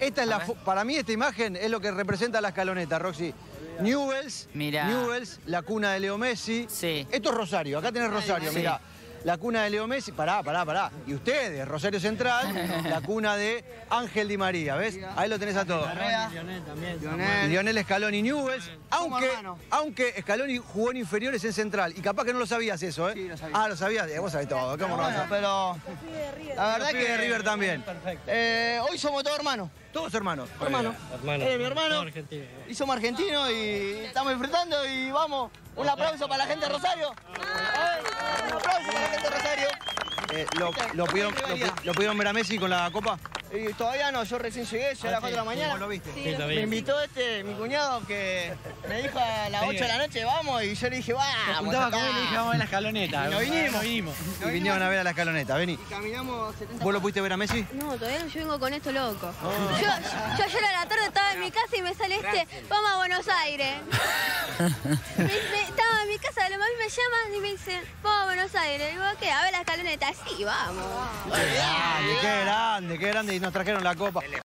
Esta es la, para mí esta imagen es lo que representa la escaloneta, Roxy. Newells, Mirá. Newells, la cuna de Leo Messi. Sí. Esto es Rosario, acá tenés Rosario, Sí. mirá. La cuna de Leo Messi, pará, pará, pará. Y ustedes, Rosario Central, la cuna de Ángel Di María, ¿ves? Ahí lo tenés a todos. Y Lionel Scaloni Newells, aunque, aunque Scaloni jugó en inferiores en Central. Y capaz que no lo sabías eso, ¿eh? Sí, lo sabía. Ah, lo sabías, vos sabés todo, ¿cómo no Bueno, pero la verdad que de River también. eh, hoy somos todos hermanos. Todos hermanos. Hermano. Hermano. Eh, mi hermano. Y somos argentinos y estamos disfrutando y vamos. Un aplauso para la gente de Rosario. Ay, Un aplauso para la gente de Rosario. Eh, lo, lo pudieron, lo lo pudieron ver a Messi con la copa? Y todavía no, yo recién llegué, ya a las 4 de la mañana. ¿Cómo lo viste? Sí, Me invitó este, mi cuñado, que me dijo a las 8 de la noche, vamos, y yo le dije, vamos. Juntaba con acá". él y dije, vamos a ver la escaloneta. Y no vinimos. No vinimos. Y vinieron a ver a la escaloneta, vení. Y caminamos 70 ¿Vos lo pudiste ver a Messi? No, todavía no, yo vengo con esto loco. Yo, yo ayer a la tarde estaba en mi casa y me sale este, vamos a Buenos Aires. Me- me- estaba en mi casa, a lo más me llaman y me dicen, vamos a Buenos Aires. Digo, ¿qué? A ver la escaloneta. Sí, vamos. Qué grande, qué grande, qué grande. Y nos trajeron la copa.